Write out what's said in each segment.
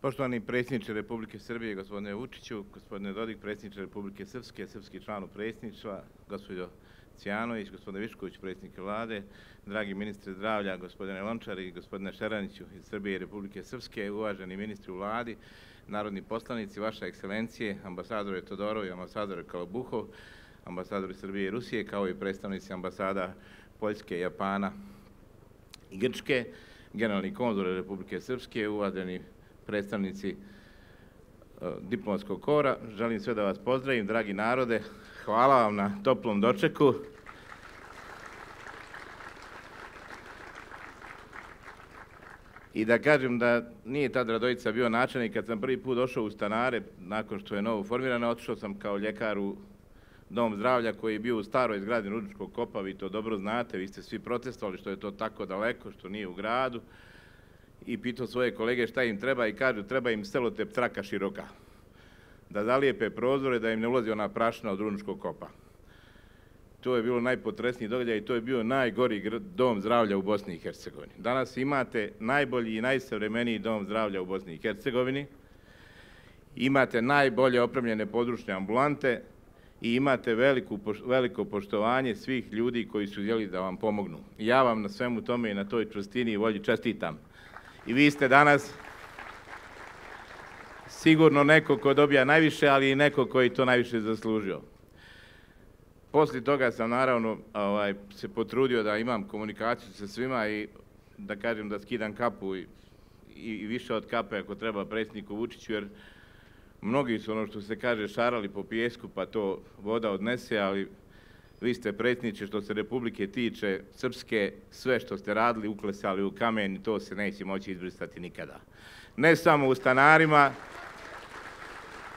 Poštovani predsjedniče Republike Srbije, gospodine Vučiću, gospodine Dodik, predsjedniče Republike Srpske, srpski član u predsjedništva, gospođo Cijanović, gospodine Višković, predsjednik vlade, dragi ministri zdravlja, gospodine Lončari, gospodine Šeraniću iz Srbije i Republike Srpske, uvaženi ministri u vladi, narodni poslanici, vaša ekscelencije, ambasadore Todorov i ambasadore Kalobuhov, ambasadori Srbije i Rusije, kao i predstavnici ambasada Poljske, Japana i Grčke, generalni konzor Republike Srpske, uvaženi predstavnici e, diplomatskog kora. Želim sve da vas pozdravim, dragi narode. Hvala vam na toplom dočeku. I da kažem da nije tad Radojica bio načelnik, kad sam prvi put došao u stanare, nakon što je novo formirano, otišao sam kao ljekar u Dom zdravlja koji je bio u staroj zgradi Rudičkog kopa, vi to dobro znate, vi ste svi protestovali što je to tako daleko, što nije u gradu i pitao svoje kolege šta im treba i kažu treba im selotep traka široka. Da zalijepe prozore, da im ne ulazi ona prašna od Runičkog kopa. To je bilo najpotresniji događaj i to je bio najgori dom zdravlja u Bosni i Hercegovini. Danas imate najbolji i najsavremeniji dom zdravlja u Bosni i Hercegovini. Imate najbolje opremljene područne ambulante i imate veliku, veliko poštovanje svih ljudi koji su želi da vam pomognu. Ja vam na svemu tome i na toj čvrstini i volji čestitam. I vi ste danas sigurno neko ko dobija najviše, ali i neko koji to najviše zaslužio. Poslije toga sam naravno ovaj, se potrudio da imam komunikaciju sa svima i da kažem da skidam kapu i, i više od kape ako treba predsjedniku Vučiću, jer mnogi su ono što se kaže šarali po pijesku pa to voda odnese, ali vi ste predsjedniče što se Republike tiče Srpske, sve što ste radili, uklesali u kamen i to se neće moći izbristati nikada. Ne samo u stanarima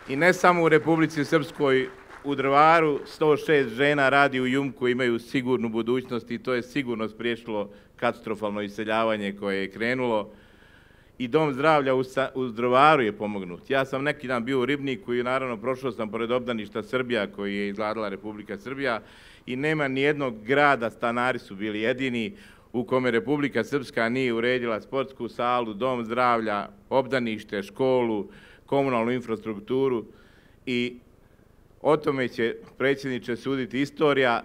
i ne samo u Republici Srpskoj, u Drvaru 106 žena radi u Jumku, imaju sigurnu budućnost i to je sigurno spriješilo katastrofalno iseljavanje koje je krenulo. I dom zdravlja u Drvaru je pomognut. Ja sam neki dan bio u Ribniku i naravno prošao sam pored obdaništa Srbija koji je izgledala Republika Srbija i nema ni jednog grada, stanari su bili jedini u kome Republika Srpska nije uredila sportsku salu, dom zdravlja, obdanište, školu, komunalnu infrastrukturu. I o tome će predsjedniče suditi istorija,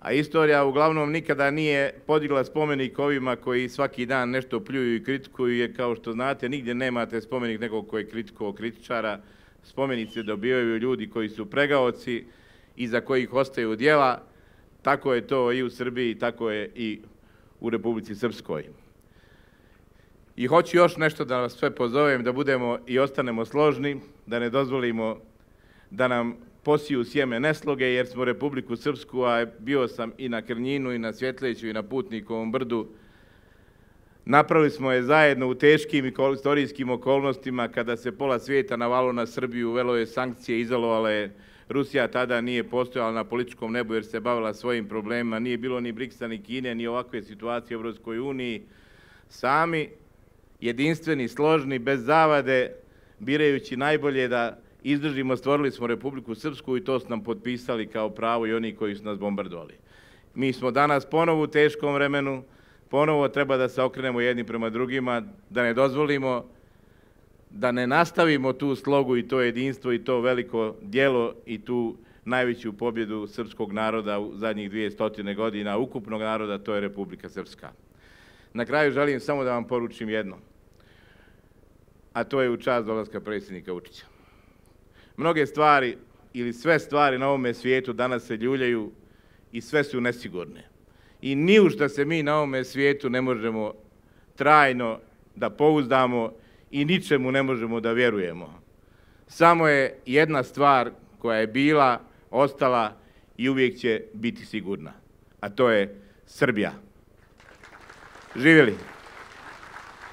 a istorija uglavnom nikada nije podigla spomenik ovima koji svaki dan nešto pljuju i kritikuju, jer kao što znate, nigdje nemate spomenik nekog koji je kritikuo kritičara, spomenice dobijaju ljudi koji su pregaoci, iza kojih ostaju dijela, tako je to i u Srbiji, tako je i u Republici Srpskoj. I hoću još nešto da vas sve pozovem, da budemo i ostanemo složni, da ne dozvolimo da nam posiju sjeme nesloge, jer smo Republiku Srpsku, a bio sam i na Krnjinu, i na Svjetleću, i na Putnikovom brdu, Napravili smo je zajedno u teškim i istorijskim okolnostima kada se pola svijeta navalo na Srbiju, uvelo je sankcije, izolovalo je Rusija tada nije postojala na političkom nebu jer se bavila svojim problemima, nije bilo ni Briksa, ni Kine, ni ovakve situacije u Evropskoj uniji. Sami, jedinstveni, složni, bez zavade, birajući najbolje da izdržimo, stvorili smo Republiku Srpsku i to su nam potpisali kao pravo i oni koji su nas bombardovali. Mi smo danas ponovo u teškom vremenu, ponovo treba da se okrenemo jedni prema drugima, da ne dozvolimo da ne nastavimo tu slogu i to jedinstvo i to veliko dijelo i tu najveću pobjedu srpskog naroda u zadnjih 200 godina, ukupnog naroda, to je Republika Srpska. Na kraju želim samo da vam poručim jedno, a to je u čast dolazka predsjednika Vučića. Mnoge stvari ili sve stvari na ovome svijetu danas se ljuljaju i sve su nesigurne. I ni u što se mi na ovome svijetu ne možemo trajno da pouzdamo i ničemu ne možemo da vjerujemo. Samo je jedna stvar koja je bila, ostala i uvijek će biti sigurna. A to je Srbija. Živjeli!